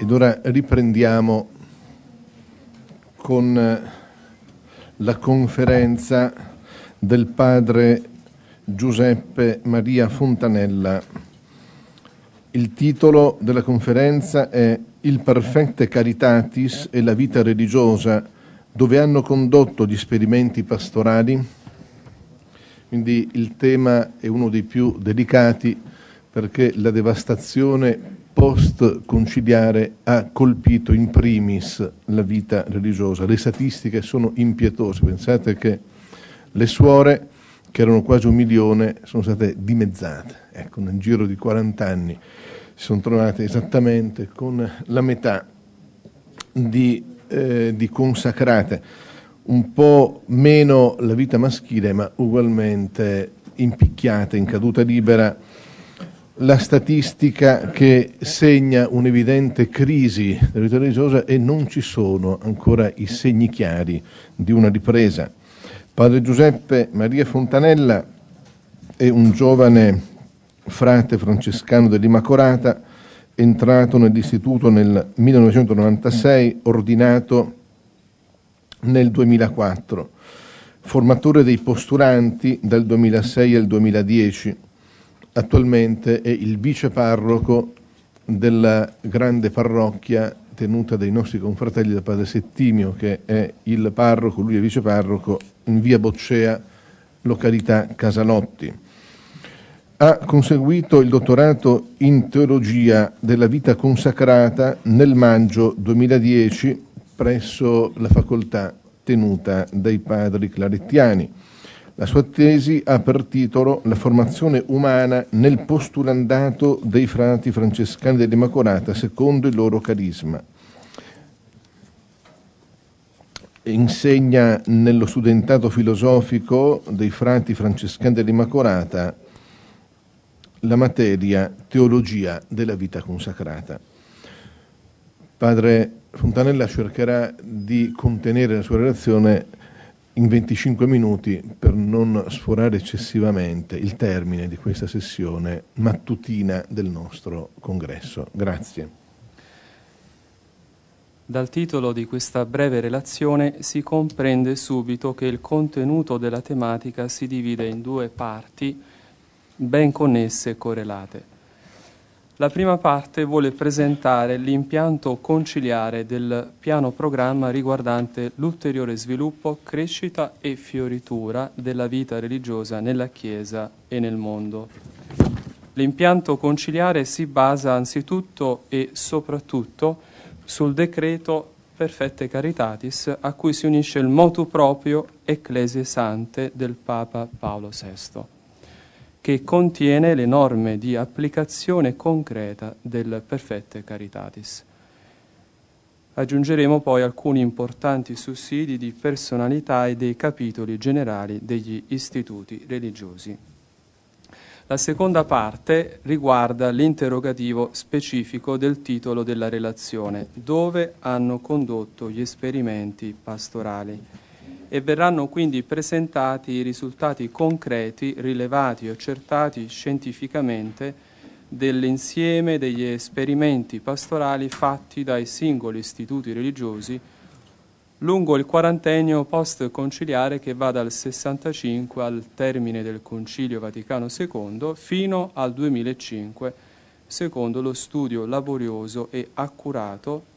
Ed ora riprendiamo con eh, la conferenza del padre Giuseppe Maria Fontanella. Il titolo della conferenza è Il perfette caritatis e la vita religiosa, dove hanno condotto gli esperimenti pastorali. Quindi il tema è uno dei più delicati perché la devastazione post-conciliare ha colpito in primis la vita religiosa. Le statistiche sono impietose, pensate che le suore, che erano quasi un milione, sono state dimezzate, ecco, nel giro di 40 anni si sono trovate esattamente con la metà di, eh, di consacrate, un po' meno la vita maschile, ma ugualmente impicchiate in caduta libera la statistica che segna un'evidente crisi della vita religiosa e non ci sono ancora i segni chiari di una ripresa. Padre Giuseppe Maria Fontanella è un giovane frate francescano dell'Immacolata, entrato nell'istituto nel 1996, ordinato nel 2004, formatore dei postulanti dal 2006 al 2010 attualmente è il viceparroco della grande parrocchia tenuta dai nostri confratelli da Padre Settimio, che è il parroco, lui è viceparroco, in via Boccea, località Casalotti. Ha conseguito il dottorato in teologia della vita consacrata nel maggio 2010 presso la facoltà tenuta dai padri clarettiani la sua tesi ha per titolo La formazione umana nel postulandato dei frati francescani dell'Immacolata secondo il loro carisma. Insegna nello studentato filosofico dei frati francescani dell'Immacolata la materia teologia della vita consacrata. Padre Fontanella cercherà di contenere la sua relazione in 25 minuti per non sforare eccessivamente il termine di questa sessione mattutina del nostro congresso. Grazie. Dal titolo di questa breve relazione si comprende subito che il contenuto della tematica si divide in due parti ben connesse e correlate. La prima parte vuole presentare l'impianto conciliare del piano programma riguardante l'ulteriore sviluppo, crescita e fioritura della vita religiosa nella Chiesa e nel mondo. L'impianto conciliare si basa anzitutto e soprattutto sul decreto Perfette Caritatis a cui si unisce il motu proprio Ecclesie Sante del Papa Paolo VI che contiene le norme di applicazione concreta del Perfette Caritatis. Aggiungeremo poi alcuni importanti sussidi di personalità e dei capitoli generali degli istituti religiosi. La seconda parte riguarda l'interrogativo specifico del titolo della relazione, dove hanno condotto gli esperimenti pastorali e verranno quindi presentati i risultati concreti, rilevati e accertati scientificamente dell'insieme degli esperimenti pastorali fatti dai singoli istituti religiosi lungo il quarantennio post-conciliare che va dal 65 al termine del Concilio Vaticano II fino al 2005, secondo lo studio laborioso e accurato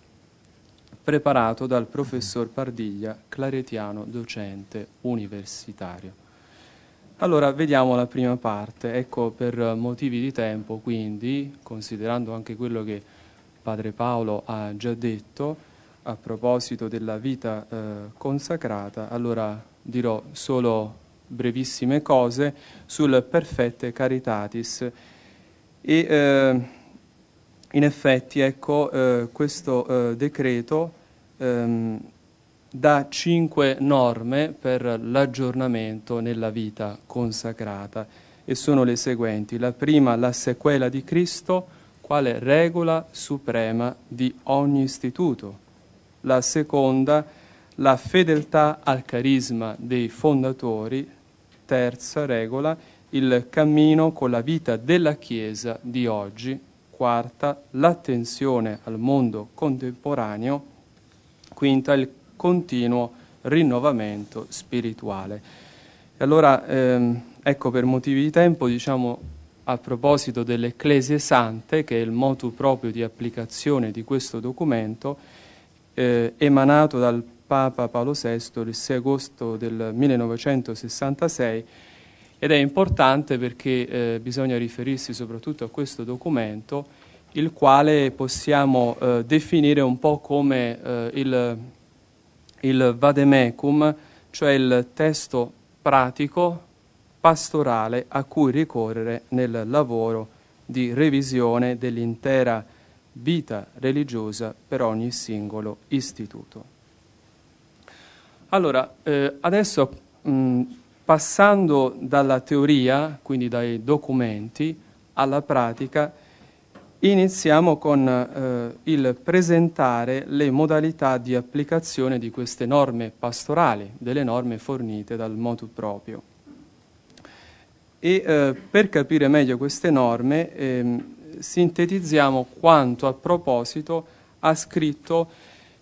preparato dal professor Pardiglia, claretiano docente universitario. Allora, vediamo la prima parte. Ecco, per motivi di tempo, quindi, considerando anche quello che padre Paolo ha già detto a proposito della vita eh, consacrata, allora dirò solo brevissime cose sul perfette caritatis. E, eh, in effetti, ecco, eh, questo eh, decreto ehm, dà cinque norme per l'aggiornamento nella vita consacrata e sono le seguenti. La prima, la sequela di Cristo, quale regola suprema di ogni istituto. La seconda, la fedeltà al carisma dei fondatori. Terza regola, il cammino con la vita della Chiesa di oggi quarta, l'attenzione al mondo contemporaneo, quinta, il continuo rinnovamento spirituale. E allora, ehm, ecco, per motivi di tempo, diciamo, a proposito dell'Ecclesie Sante, che è il motu proprio di applicazione di questo documento, eh, emanato dal Papa Paolo VI il 6 agosto del 1966, ed è importante perché eh, bisogna riferirsi soprattutto a questo documento, il quale possiamo eh, definire un po' come eh, il, il vademecum, cioè il testo pratico, pastorale a cui ricorrere nel lavoro di revisione dell'intera vita religiosa per ogni singolo istituto. Allora, eh, adesso mh, Passando dalla teoria, quindi dai documenti, alla pratica, iniziamo con eh, il presentare le modalità di applicazione di queste norme pastorali, delle norme fornite dal motu proprio. E eh, per capire meglio queste norme, eh, sintetizziamo quanto a proposito ha scritto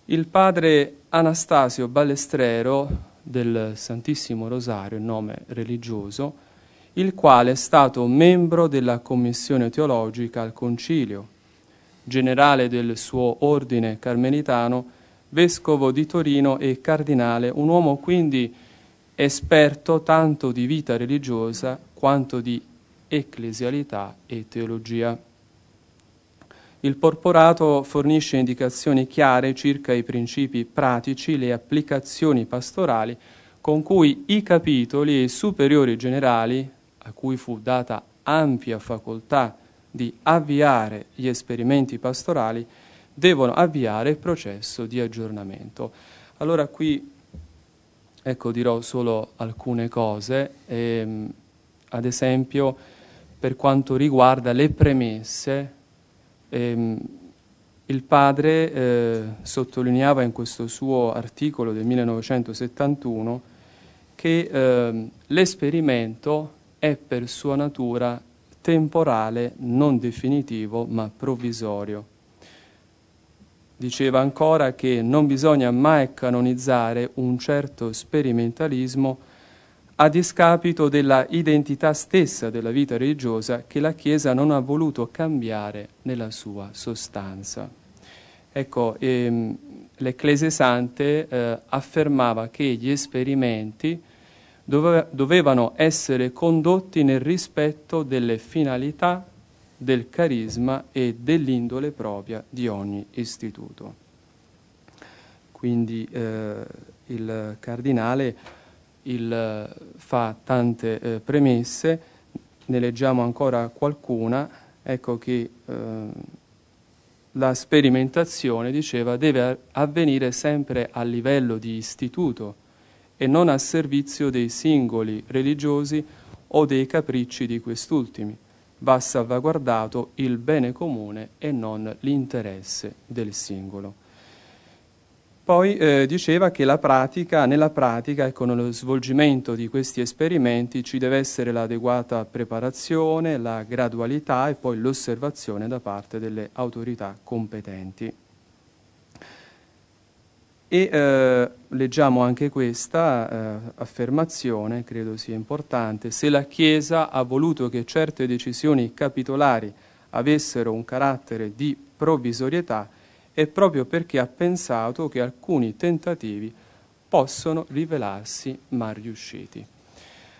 il padre Anastasio Ballestrero del Santissimo Rosario, nome religioso, il quale è stato membro della commissione teologica al concilio, generale del suo ordine carmelitano, vescovo di Torino e cardinale, un uomo quindi esperto tanto di vita religiosa quanto di ecclesialità e teologia. Il porporato fornisce indicazioni chiare circa i principi pratici, le applicazioni pastorali con cui i capitoli e i superiori generali, a cui fu data ampia facoltà di avviare gli esperimenti pastorali, devono avviare il processo di aggiornamento. Allora qui ecco, dirò solo alcune cose, ehm, ad esempio per quanto riguarda le premesse Ehm, il padre eh, sottolineava in questo suo articolo del 1971 che eh, l'esperimento è per sua natura temporale, non definitivo, ma provvisorio. Diceva ancora che non bisogna mai canonizzare un certo sperimentalismo a discapito della identità stessa della vita religiosa che la Chiesa non ha voluto cambiare nella sua sostanza. Ecco, ehm, l'Ecclesia Sante eh, affermava che gli esperimenti dove, dovevano essere condotti nel rispetto delle finalità, del carisma e dell'indole propria di ogni istituto. Quindi eh, il cardinale il, fa tante eh, premesse, ne leggiamo ancora qualcuna, ecco che eh, la sperimentazione, diceva, deve avvenire sempre a livello di istituto e non a servizio dei singoli religiosi o dei capricci di quest'ultimi. Va salvaguardato il bene comune e non l'interesse del singolo. Poi eh, diceva che pratica, nella pratica e con lo svolgimento di questi esperimenti ci deve essere l'adeguata preparazione, la gradualità e poi l'osservazione da parte delle autorità competenti. E eh, leggiamo anche questa eh, affermazione, credo sia importante, se la Chiesa ha voluto che certe decisioni capitolari avessero un carattere di provvisorietà, è proprio perché ha pensato che alcuni tentativi possono rivelarsi mal riusciti.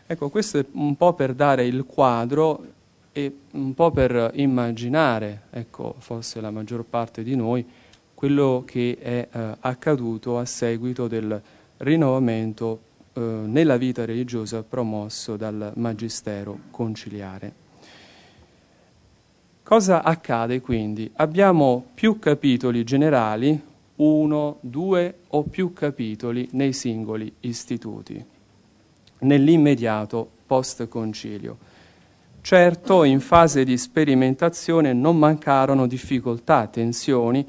Ecco, questo è un po' per dare il quadro e un po' per immaginare, ecco, forse la maggior parte di noi, quello che è eh, accaduto a seguito del rinnovamento eh, nella vita religiosa promosso dal Magistero conciliare. Cosa accade quindi? Abbiamo più capitoli generali, uno, due o più capitoli nei singoli istituti, nell'immediato post-concilio. Certo, in fase di sperimentazione non mancarono difficoltà, tensioni,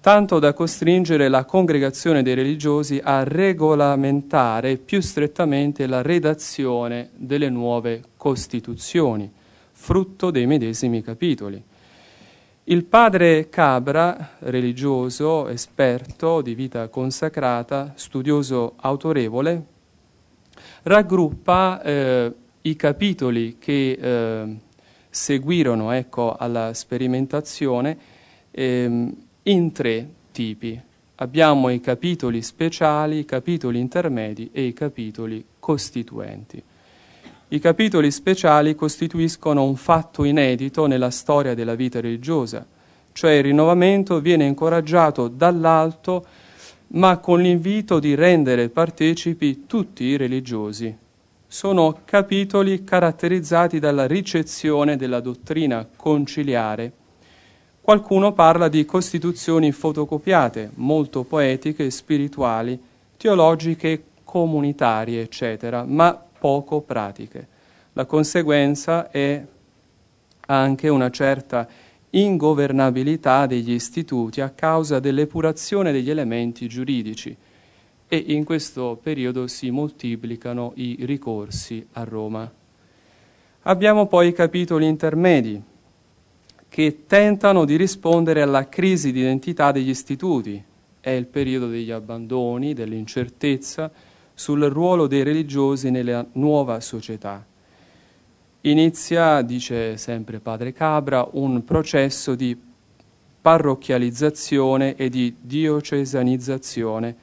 tanto da costringere la congregazione dei religiosi a regolamentare più strettamente la redazione delle nuove costituzioni frutto dei medesimi capitoli. Il padre Cabra, religioso, esperto di vita consacrata, studioso autorevole, raggruppa eh, i capitoli che eh, seguirono ecco, alla sperimentazione eh, in tre tipi. Abbiamo i capitoli speciali, i capitoli intermedi e i capitoli costituenti. I capitoli speciali costituiscono un fatto inedito nella storia della vita religiosa, cioè il rinnovamento viene incoraggiato dall'alto ma con l'invito di rendere partecipi tutti i religiosi. Sono capitoli caratterizzati dalla ricezione della dottrina conciliare. Qualcuno parla di costituzioni fotocopiate, molto poetiche, spirituali, teologiche, comunitarie, eccetera, ma poco pratiche. La conseguenza è anche una certa ingovernabilità degli istituti a causa dell'epurazione degli elementi giuridici e in questo periodo si moltiplicano i ricorsi a Roma. Abbiamo poi i capitoli intermedi che tentano di rispondere alla crisi di identità degli istituti. È il periodo degli abbandoni, dell'incertezza, sul ruolo dei religiosi nella nuova società. Inizia, dice sempre padre Cabra, un processo di parrocchializzazione e di diocesanizzazione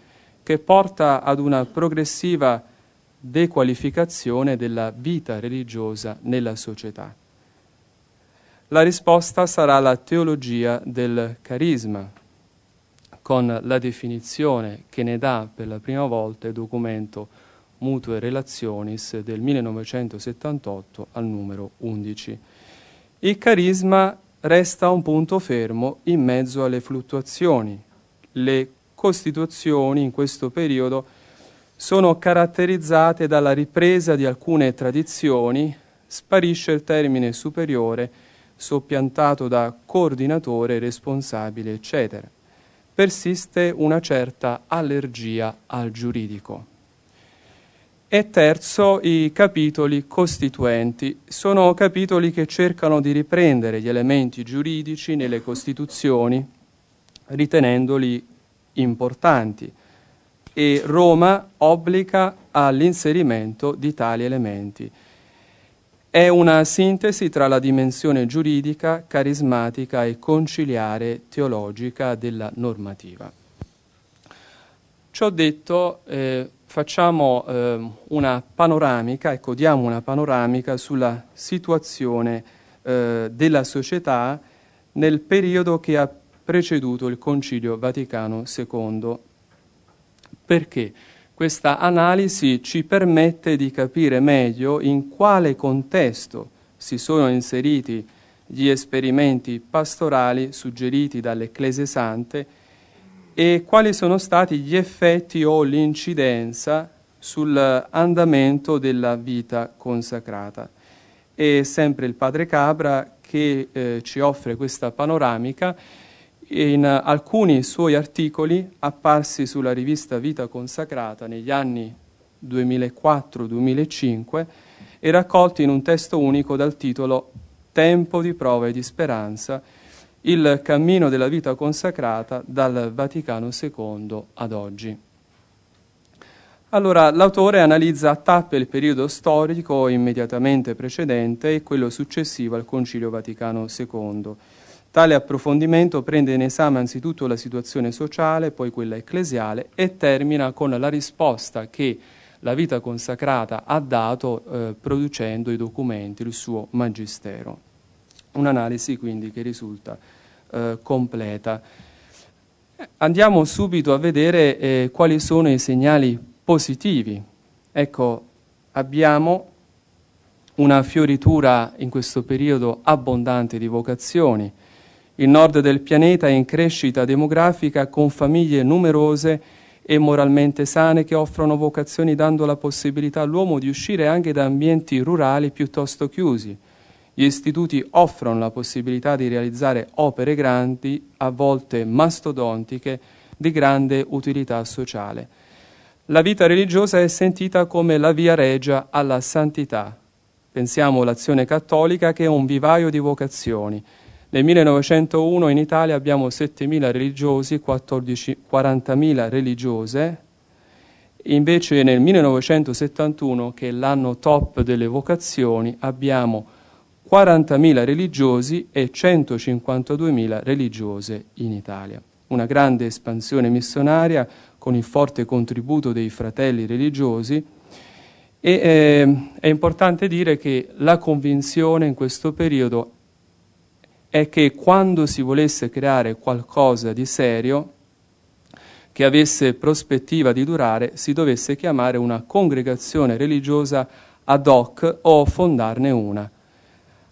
che porta ad una progressiva dequalificazione della vita religiosa nella società. La risposta sarà la teologia del carisma, con la definizione che ne dà per la prima volta il documento Mutue Relationis del 1978 al numero 11. Il carisma resta un punto fermo in mezzo alle fluttuazioni. Le costituzioni in questo periodo sono caratterizzate dalla ripresa di alcune tradizioni, sparisce il termine superiore soppiantato da coordinatore, responsabile, eccetera persiste una certa allergia al giuridico. E terzo, i capitoli costituenti. Sono capitoli che cercano di riprendere gli elementi giuridici nelle Costituzioni, ritenendoli importanti, e Roma obbliga all'inserimento di tali elementi. È una sintesi tra la dimensione giuridica, carismatica e conciliare teologica della normativa. Ciò detto, eh, facciamo eh, una panoramica, ecco, diamo una panoramica sulla situazione eh, della società nel periodo che ha preceduto il Concilio Vaticano II. Perché? Questa analisi ci permette di capire meglio in quale contesto si sono inseriti gli esperimenti pastorali suggeriti dall'Ecclesia Sante e quali sono stati gli effetti o l'incidenza sull'andamento della vita consacrata. È sempre il padre Cabra che eh, ci offre questa panoramica in alcuni suoi articoli apparsi sulla rivista Vita Consacrata negli anni 2004-2005 e raccolti in un testo unico dal titolo Tempo di prova e di speranza, il cammino della vita consacrata dal Vaticano II ad oggi. Allora, l'autore analizza a tappe il periodo storico immediatamente precedente e quello successivo al Concilio Vaticano II Tale approfondimento prende in esame anzitutto la situazione sociale, poi quella ecclesiale e termina con la risposta che la vita consacrata ha dato eh, producendo i documenti, il suo magistero. Un'analisi quindi che risulta eh, completa. Andiamo subito a vedere eh, quali sono i segnali positivi. Ecco, abbiamo una fioritura in questo periodo abbondante di vocazioni, il nord del pianeta è in crescita demografica con famiglie numerose e moralmente sane che offrono vocazioni dando la possibilità all'uomo di uscire anche da ambienti rurali piuttosto chiusi. Gli istituti offrono la possibilità di realizzare opere grandi, a volte mastodontiche, di grande utilità sociale. La vita religiosa è sentita come la via regia alla santità. Pensiamo all'azione cattolica che è un vivaio di vocazioni Nel 1901 in Italia abbiamo 7.000 religiosi, 14, 40.000 religiose, invece nel 1971, che è l'anno top delle vocazioni, abbiamo 40.000 religiosi e 152.000 religiose in Italia. Una grande espansione missionaria con il forte contributo dei fratelli religiosi e eh, è importante dire che la convinzione in questo periodo è che quando si volesse creare qualcosa di serio, che avesse prospettiva di durare, si dovesse chiamare una congregazione religiosa ad hoc o fondarne una.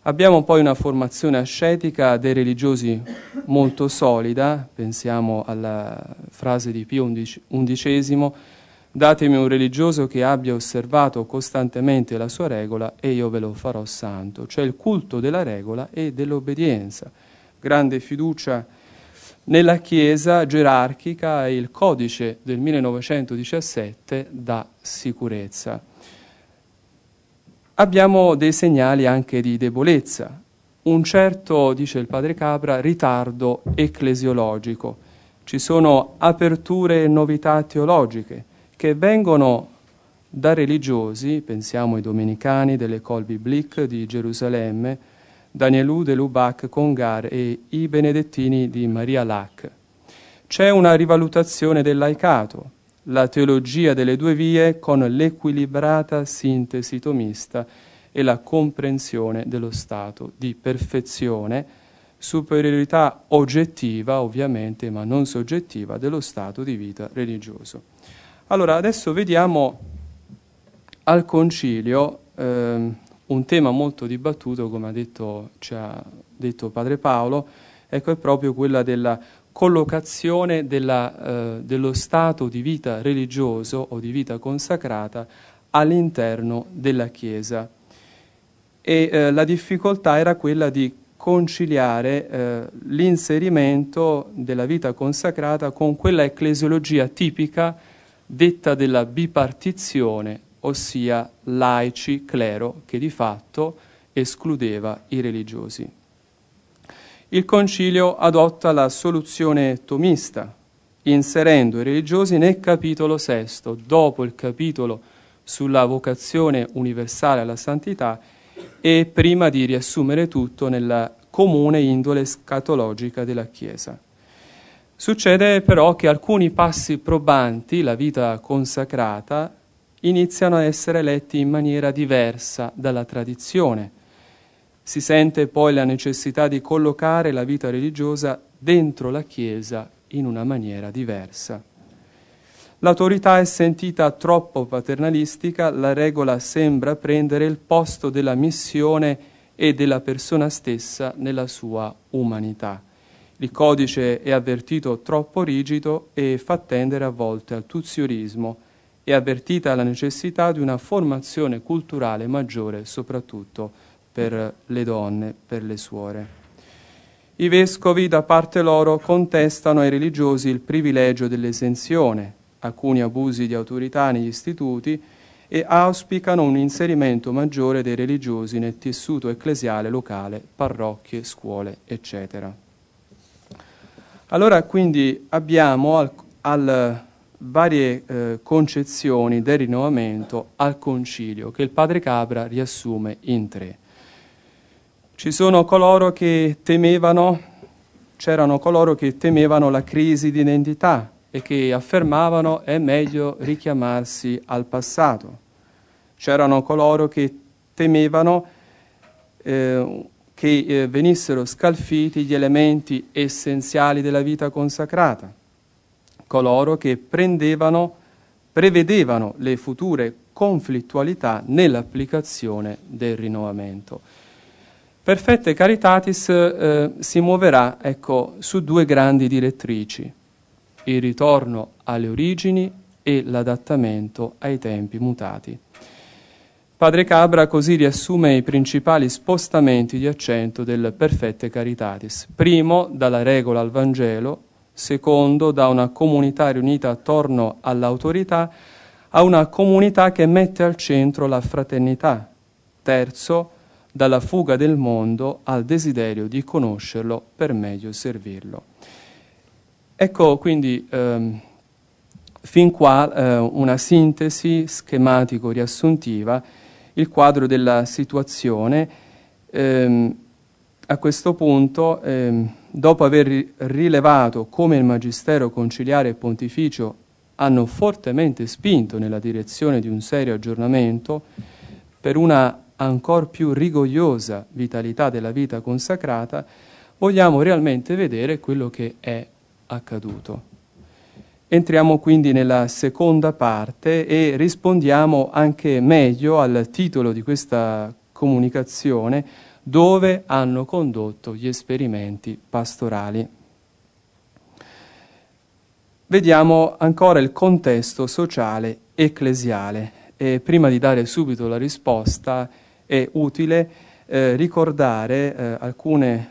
Abbiamo poi una formazione ascetica dei religiosi molto solida, pensiamo alla frase di Pio XI, datemi un religioso che abbia osservato costantemente la sua regola e io ve lo farò santo, cioè il culto della regola e dell'obbedienza. Grande fiducia nella Chiesa gerarchica e il codice del 1917 dà sicurezza abbiamo dei segnali anche di debolezza, un certo, dice il padre Capra, ritardo ecclesiologico. Ci sono aperture e novità teologiche che vengono da religiosi, pensiamo ai domenicani delle Colby Blick di Gerusalemme, Danielù de Lubac Congar e i benedettini di Maria Lac. C'è una rivalutazione del laicato, la teologia delle due vie con l'equilibrata sintesi tomista e la comprensione dello stato di perfezione, superiorità oggettiva ovviamente, ma non soggettiva, dello stato di vita religioso. Allora, adesso vediamo al concilio eh, un tema molto dibattuto, come ha detto, ci ha detto Padre Paolo, ecco è proprio quella della collocazione della, eh, dello stato di vita religioso o di vita consacrata all'interno della Chiesa. E eh, la difficoltà era quella di conciliare eh, l'inserimento della vita consacrata con quella ecclesiologia tipica detta della bipartizione, ossia laici, clero, che di fatto escludeva i religiosi il Concilio adotta la soluzione tomista, inserendo i religiosi nel capitolo sesto, dopo il capitolo sulla vocazione universale alla santità e prima di riassumere tutto nella comune indole scatologica della Chiesa. Succede però che alcuni passi probanti, la vita consacrata, iniziano a essere letti in maniera diversa dalla tradizione si sente poi la necessità di collocare la vita religiosa dentro la Chiesa in una maniera diversa. L'autorità è sentita troppo paternalistica, la regola sembra prendere il posto della missione e della persona stessa nella sua umanità. Il codice è avvertito troppo rigido e fa tendere a volte al tuziorismo. È avvertita la necessità di una formazione culturale maggiore, soprattutto per le donne, per le suore. I vescovi da parte loro contestano ai religiosi il privilegio dell'esenzione, alcuni abusi di autorità negli istituti e auspicano un inserimento maggiore dei religiosi nel tessuto ecclesiale locale, parrocchie, scuole, eccetera. Allora quindi abbiamo al, al varie eh, concezioni del rinnovamento al concilio che il padre Cabra riassume in tre. Ci sono coloro che temevano, c'erano coloro che temevano la crisi di identità e che affermavano è meglio richiamarsi al passato. C'erano coloro che temevano eh, che eh, venissero scalfiti gli elementi essenziali della vita consacrata, coloro che prendevano, prevedevano le future conflittualità nell'applicazione del rinnovamento. Perfette Caritatis eh, si muoverà ecco, su due grandi direttrici, il ritorno alle origini e l'adattamento ai tempi mutati. Padre Cabra così riassume i principali spostamenti di accento del Perfette Caritatis. Primo, dalla regola al Vangelo, secondo, da una comunità riunita attorno all'autorità a una comunità che mette al centro la fraternità. Terzo, dalla fuga del mondo al desiderio di conoscerlo per meglio servirlo. Ecco quindi ehm, fin qua eh, una sintesi schematico-riassuntiva, il quadro della situazione. Ehm, a questo punto, ehm, dopo aver rilevato come il Magistero conciliare e pontificio hanno fortemente spinto nella direzione di un serio aggiornamento per una ancor più rigogliosa vitalità della vita consacrata, vogliamo realmente vedere quello che è accaduto. Entriamo quindi nella seconda parte e rispondiamo anche meglio al titolo di questa comunicazione dove hanno condotto gli esperimenti pastorali. Vediamo ancora il contesto sociale ecclesiale e prima di dare subito la risposta è utile eh, ricordare eh, alcuni eh,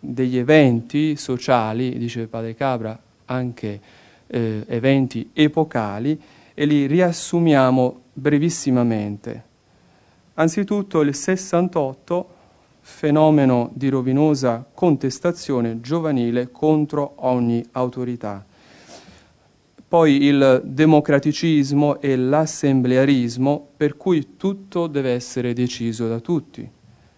degli eventi sociali, dice Padre Cabra, anche eh, eventi epocali, e li riassumiamo brevissimamente. Anzitutto il 68, fenomeno di rovinosa contestazione giovanile contro ogni autorità poi il democraticismo e l'assemblearismo per cui tutto deve essere deciso da tutti.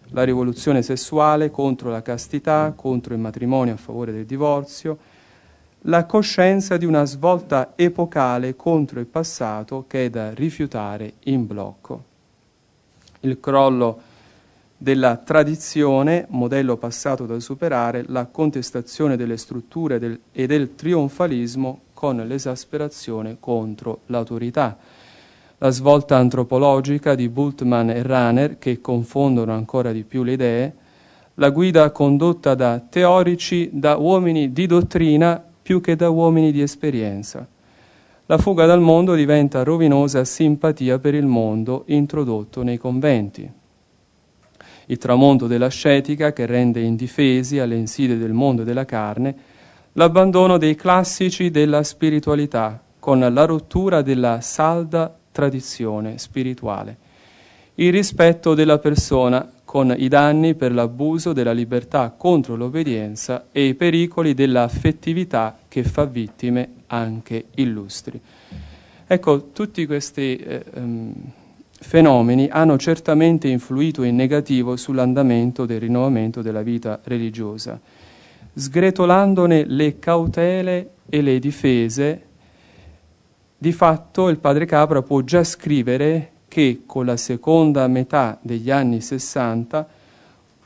La rivoluzione sessuale contro la castità, contro il matrimonio a favore del divorzio, la coscienza di una svolta epocale contro il passato che è da rifiutare in blocco. Il crollo della tradizione, modello passato da superare, la contestazione delle strutture del, e del trionfalismo con l'esasperazione contro l'autorità. La svolta antropologica di Bultmann e Rahner, che confondono ancora di più le idee, la guida condotta da teorici, da uomini di dottrina più che da uomini di esperienza. La fuga dal mondo diventa rovinosa simpatia per il mondo introdotto nei conventi. Il tramonto dell'ascetica che rende indifesi alle insidie del mondo e della carne l'abbandono dei classici della spiritualità con la rottura della salda tradizione spirituale, il rispetto della persona con i danni per l'abuso della libertà contro l'obbedienza e i pericoli dell'affettività che fa vittime anche illustri. Ecco, tutti questi eh, um, fenomeni hanno certamente influito in negativo sull'andamento del rinnovamento della vita religiosa sgretolandone le cautele e le difese, di fatto il padre Capra può già scrivere che con la seconda metà degli anni Sessanta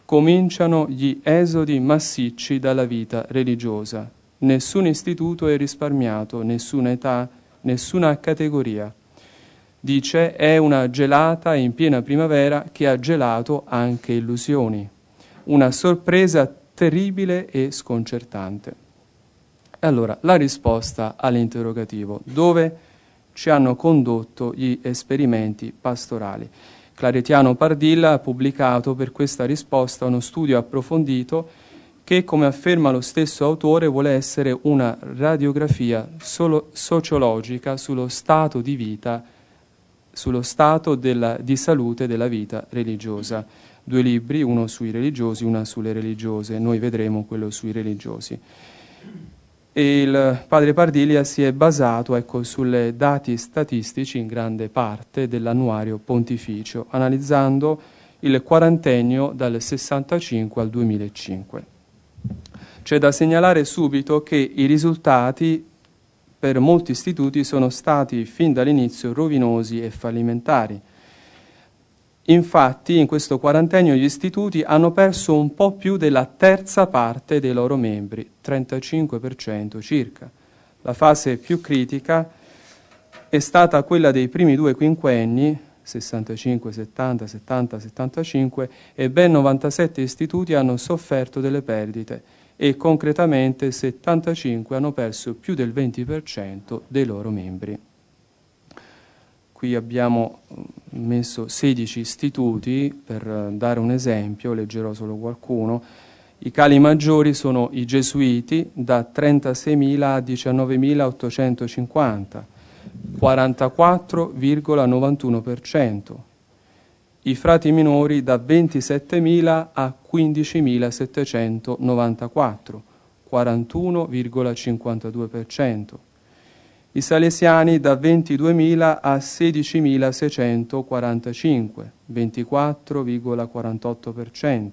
cominciano gli esodi massicci dalla vita religiosa. Nessun istituto è risparmiato, nessuna età, nessuna categoria. Dice è una gelata in piena primavera che ha gelato anche illusioni. Una sorpresa terribile e sconcertante. Allora, la risposta all'interrogativo, dove ci hanno condotto gli esperimenti pastorali? Claretiano Pardilla ha pubblicato per questa risposta uno studio approfondito che, come afferma lo stesso autore, vuole essere una radiografia sociologica sullo stato di vita, sullo stato della, di salute della vita religiosa due libri, uno sui religiosi, uno sulle religiose. Noi vedremo quello sui religiosi. Il padre Pardiglia si è basato ecco, sulle dati statistici in grande parte dell'annuario pontificio, analizzando il quarantennio dal 65 al 2005. C'è da segnalare subito che i risultati per molti istituti sono stati fin dall'inizio rovinosi e fallimentari Infatti in questo quarantennio gli istituti hanno perso un po' più della terza parte dei loro membri, 35% circa. La fase più critica è stata quella dei primi due quinquenni, 65, 70, 70, 75, e ben 97 istituti hanno sofferto delle perdite e concretamente 75 hanno perso più del 20% dei loro membri. Qui abbiamo messo 16 istituti, per eh, dare un esempio, leggerò solo qualcuno. I cali maggiori sono i gesuiti da 36.000 a 19.850, 44,91%. i frati minori da 27.000 a 15.794, 41,52%. I salesiani da 22.000 a 16.645, 24,48%.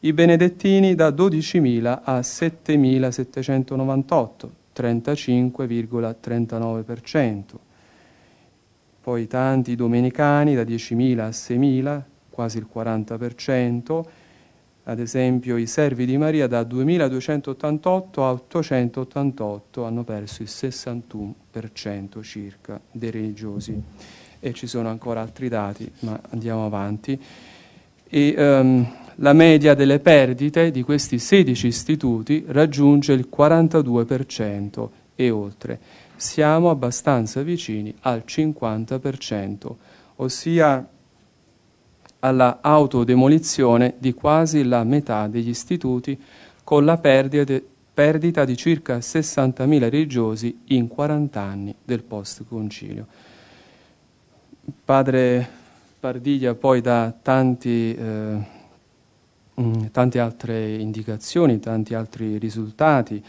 I benedettini da 12.000 a 7.798, 35,39% poi tanti domenicani da 10.000 a 6.000, quasi il 40%, ad esempio i servi di Maria da 2.288 a 888 hanno perso il 61% circa dei religiosi e ci sono ancora altri dati, ma andiamo avanti. E, um, la media delle perdite di questi 16 istituti raggiunge il 42% e oltre siamo abbastanza vicini al 50%, ossia alla autodemolizione di quasi la metà degli istituti con la perdita di circa 60.000 religiosi in 40 anni del post-concilio. Padre Pardiglia poi dà tanti, eh, mm, tante altre indicazioni, tanti altri risultati,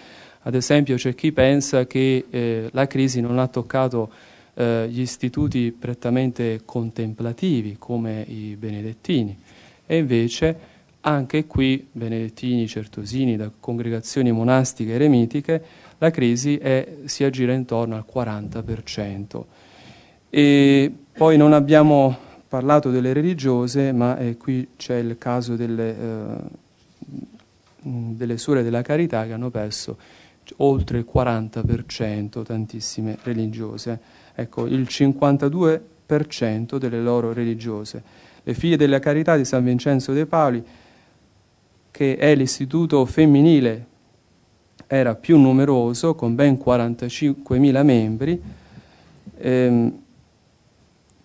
ad esempio c'è chi pensa che eh, la crisi non ha toccato eh, gli istituti prettamente contemplativi come i benedettini e invece anche qui, benedettini, certosini, da congregazioni monastiche e eremitiche, la crisi è, si aggira intorno al 40%. E poi non abbiamo parlato delle religiose, ma eh, qui c'è il caso delle, eh, delle suore della carità che hanno perso oltre il 40%, tantissime religiose. Ecco, il 52% delle loro religiose. Le figlie della carità di San Vincenzo de Paoli, che è l'istituto femminile, era più numeroso, con ben 45.000 membri, ehm,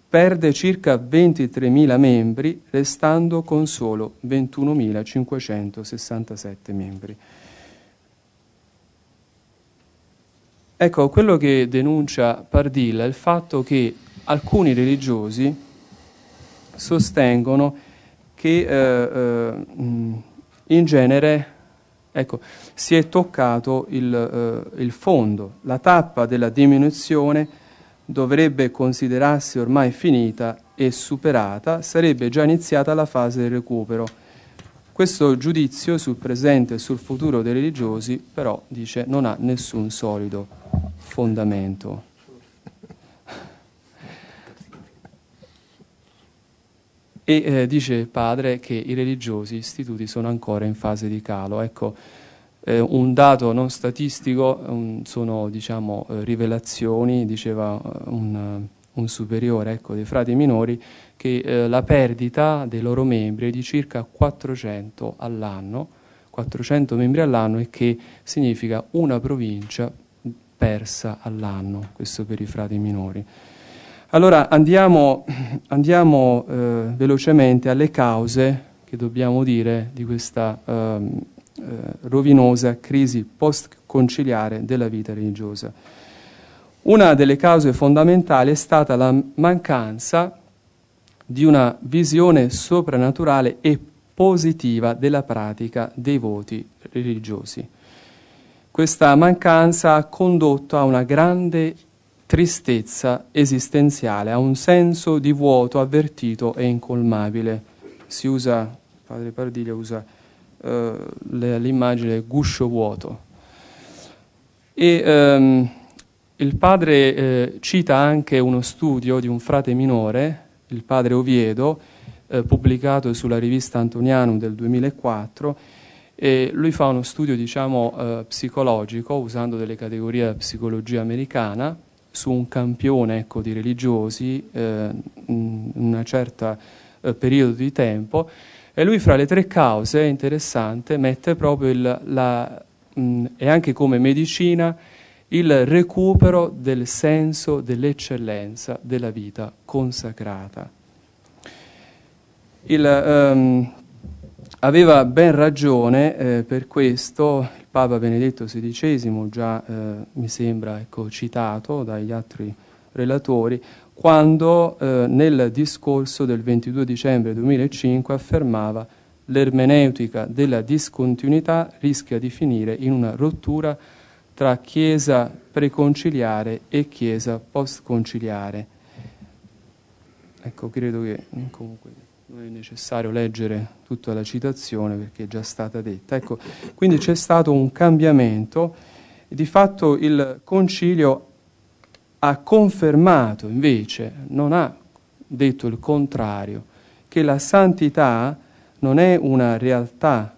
perde circa 23.000 membri, restando con solo 21.567 membri. Ecco, quello che denuncia Pardilla è il fatto che alcuni religiosi sostengono che eh, eh, in genere ecco, si è toccato il, eh, il fondo, la tappa della diminuzione dovrebbe considerarsi ormai finita e superata, sarebbe già iniziata la fase del recupero. Questo giudizio sul presente e sul futuro dei religiosi però dice non ha nessun solido fondamento. E eh, dice padre che i religiosi istituti sono ancora in fase di calo. Ecco, eh, un dato non statistico um, sono diciamo, eh, rivelazioni, diceva eh, un, un superiore ecco, dei frati minori, che eh, la perdita dei loro membri è di circa 400 all'anno, 400 membri all'anno e che significa una provincia persa all'anno, questo per i frati minori. Allora andiamo, andiamo eh, velocemente alle cause che dobbiamo dire di questa eh, eh, rovinosa crisi post-conciliare della vita religiosa. Una delle cause fondamentali è stata la mancanza di una visione soprannaturale e positiva della pratica dei voti religiosi. Questa mancanza ha condotto a una grande tristezza esistenziale, a un senso di vuoto avvertito e incolmabile. Si usa, padre Pardiglia usa uh, l'immagine guscio vuoto. E um, il padre eh, cita anche uno studio di un frate minore, il padre Oviedo, eh, pubblicato sulla rivista Antonianum del 2004, e lui fa uno studio diciamo, eh, psicologico usando delle categorie della psicologia americana su un campione ecco, di religiosi eh, in un certo eh, periodo di tempo e lui fra le tre cause, interessante, mette proprio il, la, mh, e anche come medicina il recupero del senso dell'eccellenza della vita consacrata. Il, um, Aveva ben ragione eh, per questo il Papa Benedetto XVI, già eh, mi sembra ecco, citato dagli altri relatori, quando eh, nel discorso del 22 dicembre 2005 affermava l'ermeneutica della discontinuità rischia di finire in una rottura tra Chiesa preconciliare e Chiesa postconciliare. Ecco, credo che comunque non è necessario leggere tutta la citazione perché è già stata detta. Ecco, quindi c'è stato un cambiamento. Di fatto il concilio ha confermato invece, non ha detto il contrario, che la santità non è una realtà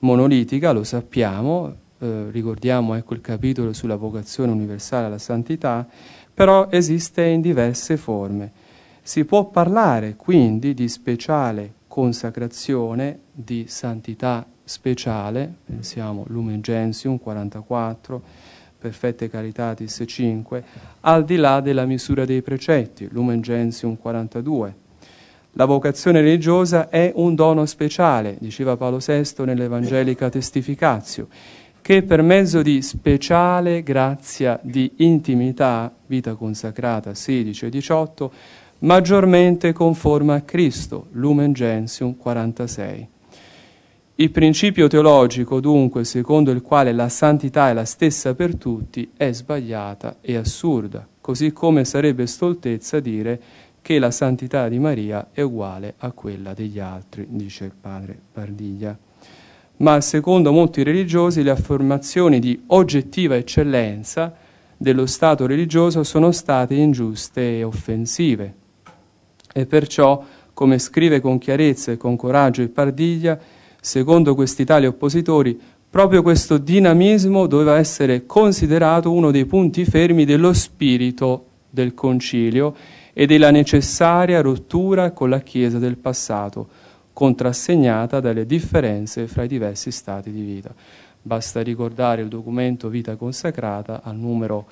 monolitica, lo sappiamo, eh, ricordiamo ecco il capitolo sulla vocazione universale alla santità, però esiste in diverse forme. Si può parlare quindi di speciale consacrazione, di santità speciale, pensiamo Lumen Gentium 44, Perfette Caritatis 5, al di là della misura dei precetti, Lumen Gentium 42. La vocazione religiosa è un dono speciale, diceva Paolo VI nell'Evangelica Testificatio, che per mezzo di speciale grazia di intimità, vita consacrata 16 e 18, maggiormente conforma a Cristo, Lumen Gentium 46. Il principio teologico, dunque, secondo il quale la santità è la stessa per tutti, è sbagliata e assurda, così come sarebbe stoltezza dire che la santità di Maria è uguale a quella degli altri, dice il padre Pardiglia ma secondo molti religiosi le affermazioni di oggettiva eccellenza dello Stato religioso sono state ingiuste e offensive. E perciò, come scrive con chiarezza e con coraggio il Pardiglia, secondo questi tali oppositori, proprio questo dinamismo doveva essere considerato uno dei punti fermi dello spirito del concilio e della necessaria rottura con la Chiesa del passato, contrassegnata dalle differenze fra i diversi stati di vita. Basta ricordare il documento Vita consacrata al numero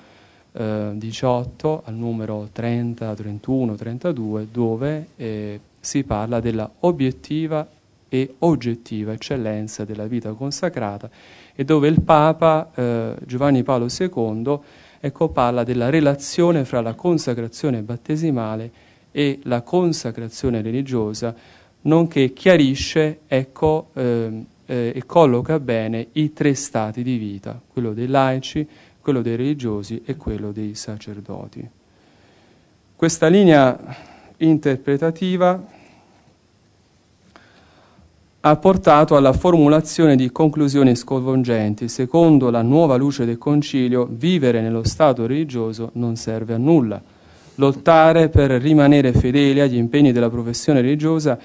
eh, 18, al numero 30, 31, 32, dove eh, si parla della obiettiva e oggettiva eccellenza della vita consacrata e dove il Papa eh, Giovanni Paolo II ecco, parla della relazione fra la consacrazione battesimale e la consacrazione religiosa nonché chiarisce ecco, eh, eh, e colloca bene i tre stati di vita, quello dei laici, quello dei religiosi e quello dei sacerdoti. Questa linea interpretativa ha portato alla formulazione di conclusioni sconvolgenti. Secondo la nuova luce del concilio, vivere nello stato religioso non serve a nulla. Lottare per rimanere fedeli agli impegni della professione religiosa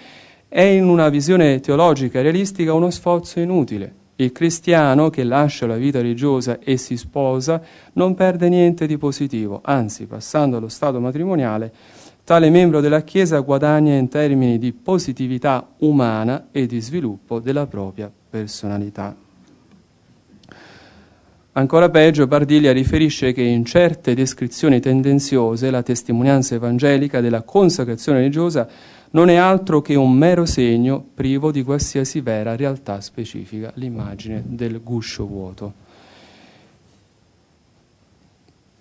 è in una visione teologica e realistica uno sforzo inutile. Il cristiano che lascia la vita religiosa e si sposa non perde niente di positivo, anzi, passando allo stato matrimoniale, tale membro della Chiesa guadagna in termini di positività umana e di sviluppo della propria personalità. Ancora peggio, Bardiglia riferisce che in certe descrizioni tendenziose la testimonianza evangelica della consacrazione religiosa non è altro che un mero segno privo di qualsiasi vera realtà specifica, l'immagine del guscio vuoto.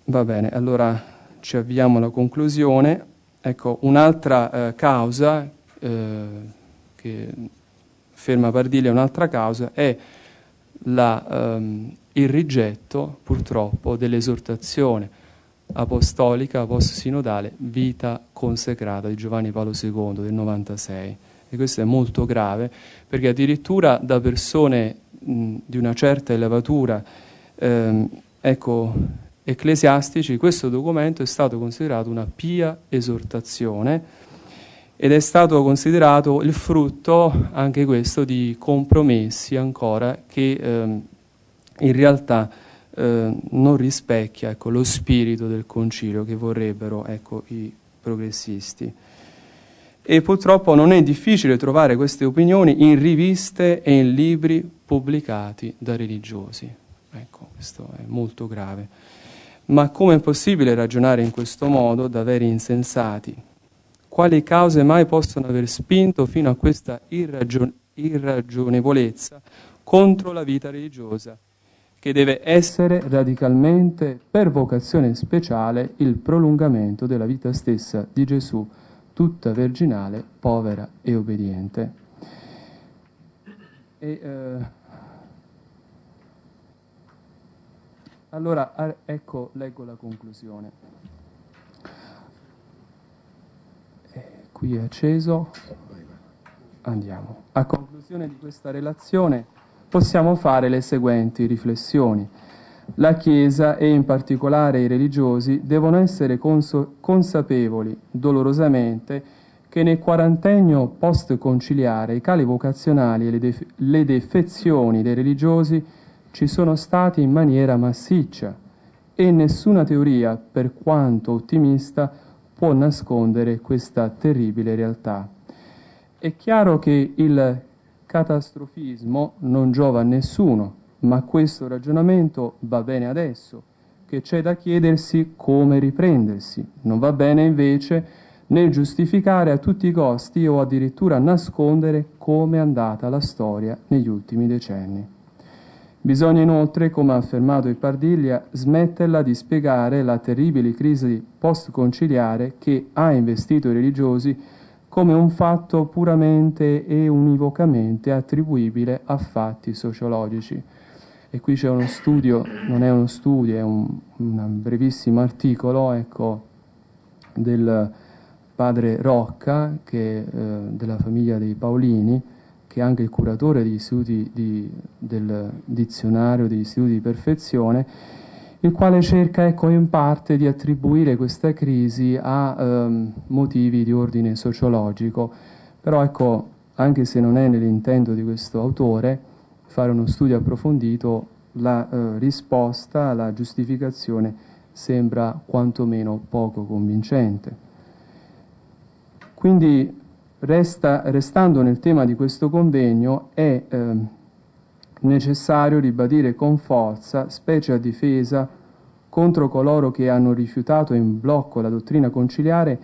Va bene, allora ci avviamo alla conclusione. Ecco, un'altra eh, causa eh, che ferma Pardiglia, un'altra causa è la, ehm, il rigetto, purtroppo, dell'esortazione apostolica, post-sinodale, vita consecrata di Giovanni Paolo II del 96. E questo è molto grave perché addirittura da persone mh, di una certa elevatura ehm, ecco, ecclesiastici questo documento è stato considerato una pia esortazione ed è stato considerato il frutto anche questo di compromessi ancora che ehm, in realtà eh, non rispecchia ecco, lo spirito del concilio che vorrebbero ecco, i progressisti. E purtroppo non è difficile trovare queste opinioni in riviste e in libri pubblicati da religiosi. Ecco, questo è molto grave. Ma come è possibile ragionare in questo modo da veri insensati? Quali cause mai possono aver spinto fino a questa irragion- irragionevolezza contro la vita religiosa? Che deve essere radicalmente, per vocazione speciale, il prolungamento della vita stessa di Gesù, tutta virginale, povera e obbediente. E, eh, allora, ecco, leggo la conclusione. Eh, qui è acceso. Andiamo. A conclusione di questa relazione possiamo fare le seguenti riflessioni. La Chiesa e in particolare i religiosi devono essere conso- consapevoli dolorosamente che nel quarantennio post-conciliare i cali vocazionali e le, def- le defezioni dei religiosi ci sono stati in maniera massiccia e nessuna teoria, per quanto ottimista, può nascondere questa terribile realtà. È chiaro che il catastrofismo non giova a nessuno, ma questo ragionamento va bene adesso, che c'è da chiedersi come riprendersi. Non va bene invece nel giustificare a tutti i costi o addirittura nascondere come è andata la storia negli ultimi decenni. Bisogna inoltre, come ha affermato il Pardiglia, smetterla di spiegare la terribile crisi post-conciliare che ha investito i religiosi come un fatto puramente e univocamente attribuibile a fatti sociologici. E qui c'è uno studio, non è uno studio, è un, un brevissimo articolo ecco, del padre Rocca, che, eh, della famiglia dei Paolini, che è anche il curatore degli istituti di, del dizionario degli istituti di perfezione, il quale cerca ecco, in parte di attribuire questa crisi a ehm, motivi di ordine sociologico, però ecco, anche se non è nell'intento di questo autore fare uno studio approfondito, la eh, risposta, la giustificazione sembra quantomeno poco convincente. Quindi, resta, restando nel tema di questo convegno, è eh, necessario ribadire con forza, specie a difesa, contro coloro che hanno rifiutato in blocco la dottrina conciliare,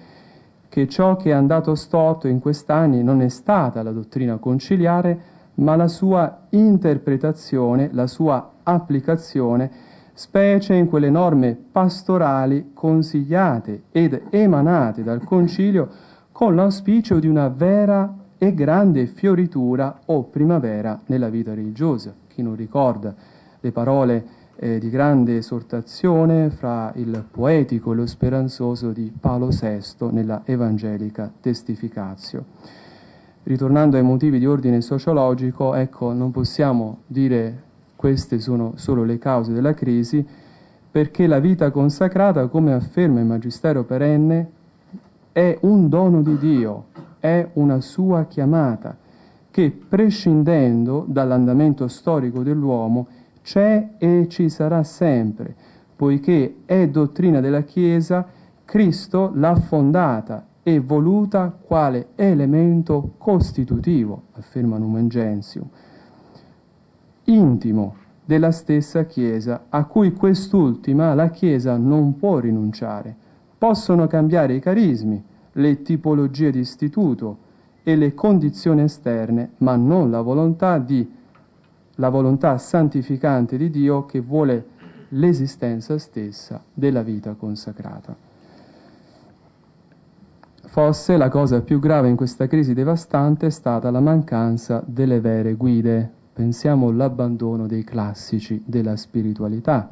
che ciò che è andato storto in quest'anni non è stata la dottrina conciliare, ma la sua interpretazione, la sua applicazione, specie in quelle norme pastorali consigliate ed emanate dal Concilio con l'auspicio di una vera e grande fioritura o primavera nella vita religiosa. Chi non ricorda le parole eh, di grande esortazione fra il poetico e lo speranzoso di Paolo VI nella Evangelica Testificatio. Ritornando ai motivi di ordine sociologico, ecco, non possiamo dire queste sono solo le cause della crisi, perché la vita consacrata, come afferma il Magistero perenne, è un dono di Dio, è una sua chiamata, che prescindendo dall'andamento storico dell'uomo c'è e ci sarà sempre, poiché è dottrina della Chiesa, Cristo l'ha fondata e voluta quale elemento costitutivo, afferma Numen Gentium, intimo della stessa Chiesa, a cui quest'ultima la Chiesa non può rinunciare. Possono cambiare i carismi, le tipologie di istituto e le condizioni esterne, ma non la volontà, di, la volontà santificante di Dio che vuole l'esistenza stessa della vita consacrata. Forse la cosa più grave in questa crisi devastante è stata la mancanza delle vere guide. Pensiamo all'abbandono dei classici della spiritualità.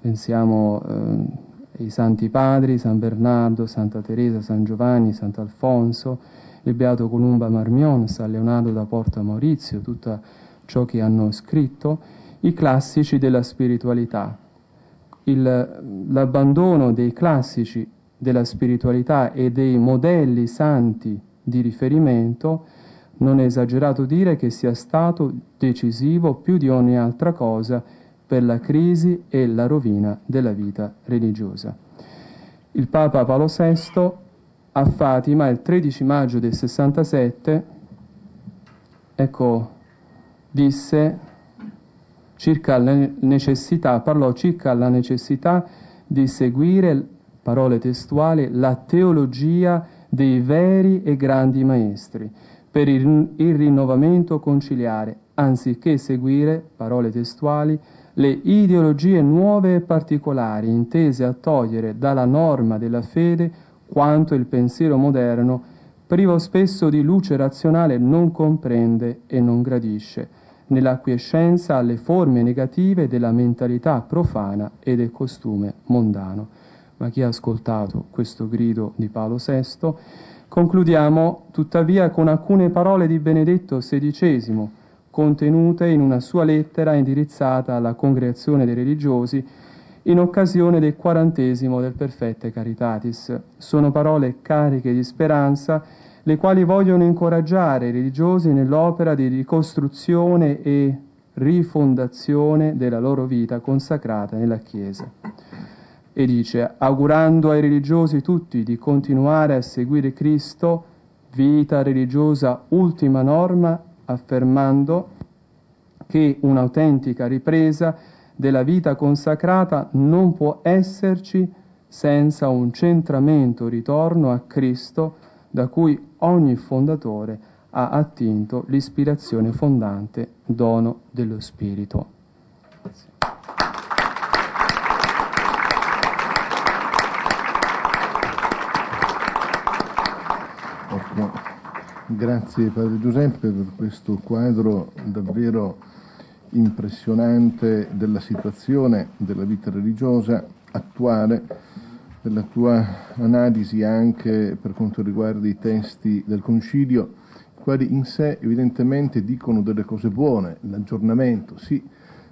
Pensiamo eh, ai Santi Padri, San Bernardo, Santa Teresa, San Giovanni, Sant'Alfonso, il Beato Columba Marmion, San Leonardo da Porta Maurizio, tutto ciò che hanno scritto, i classici della spiritualità. Il, l'abbandono dei classici della spiritualità e dei modelli santi di riferimento, non è esagerato dire che sia stato decisivo più di ogni altra cosa per la crisi e la rovina della vita religiosa. Il Papa Paolo VI a Fatima il 13 maggio del 67, ecco, disse circa la necessità, parlò circa la necessità di seguire parole testuali, la teologia dei veri e grandi maestri, per il, il rinnovamento conciliare, anziché seguire, parole testuali, le ideologie nuove e particolari intese a togliere dalla norma della fede quanto il pensiero moderno, privo spesso di luce razionale, non comprende e non gradisce, nell'acquiescenza alle forme negative della mentalità profana e del costume mondano. Ma chi ha ascoltato questo grido di Paolo VI, concludiamo tuttavia con alcune parole di Benedetto XVI, contenute in una sua lettera indirizzata alla congregazione dei religiosi in occasione del quarantesimo del Perfette Caritatis. Sono parole cariche di speranza, le quali vogliono incoraggiare i religiosi nell'opera di ricostruzione e rifondazione della loro vita consacrata nella Chiesa. E dice, augurando ai religiosi tutti di continuare a seguire Cristo, vita religiosa ultima norma affermando che un'autentica ripresa della vita consacrata non può esserci senza un centramento ritorno a Cristo da cui ogni fondatore ha attinto l'ispirazione fondante, dono dello Spirito. Grazie Padre Giuseppe per questo quadro davvero impressionante della situazione della vita religiosa attuale, della tua analisi anche per quanto riguarda i testi del Concilio, i quali in sé evidentemente dicono delle cose buone, l'aggiornamento, sì,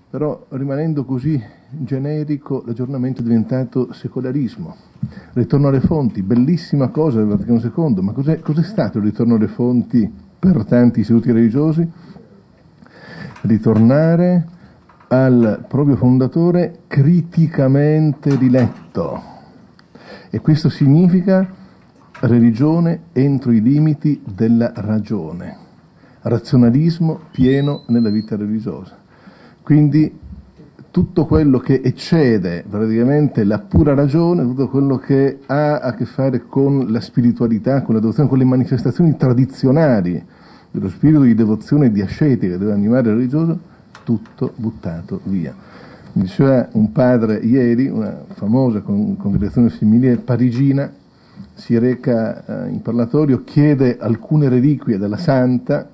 però rimanendo così generico l'aggiornamento è diventato secolarismo. Ritorno alle fonti, bellissima cosa del Vaticano II, ma cos'è, cos'è stato il ritorno alle fonti per tanti istituti religiosi? Ritornare al proprio fondatore criticamente riletto. E questo significa religione entro i limiti della ragione, razionalismo pieno nella vita religiosa. Quindi tutto quello che eccede praticamente la pura ragione, tutto quello che ha a che fare con la spiritualità, con la devozione, con le manifestazioni tradizionali dello spirito di devozione e di ascetica che deve animare il religioso, tutto buttato via. Mi diceva un padre ieri, una famosa congregazione femminile parigina, si reca eh, in parlatorio, chiede alcune reliquie della santa,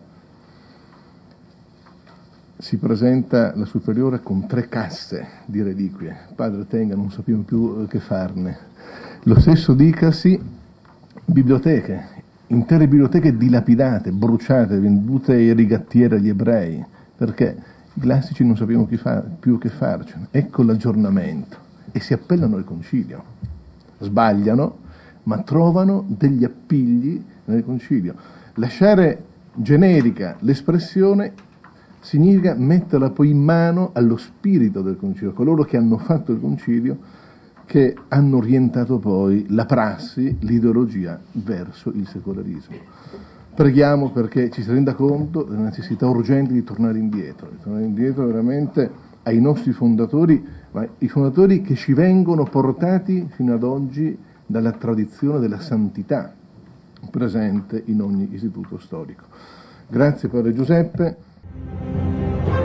si presenta la superiore con tre casse di reliquie. Padre tenga, non sappiamo più eh, che farne. Lo stesso dicasi biblioteche, intere biblioteche dilapidate, bruciate, vendute ai rigattieri agli ebrei, perché i classici non sappiamo più che farcene. Ecco l'aggiornamento. E si appellano al concilio. Sbagliano, ma trovano degli appigli nel concilio. Lasciare generica l'espressione significa metterla poi in mano allo spirito del concilio, coloro che hanno fatto il concilio, che hanno orientato poi la prassi, l'ideologia verso il secolarismo. Preghiamo perché ci si renda conto della necessità urgente di tornare indietro, di tornare indietro veramente ai nostri fondatori, ma i fondatori che ci vengono portati fino ad oggi dalla tradizione della santità presente in ogni istituto storico. Grazie Padre Giuseppe. あ!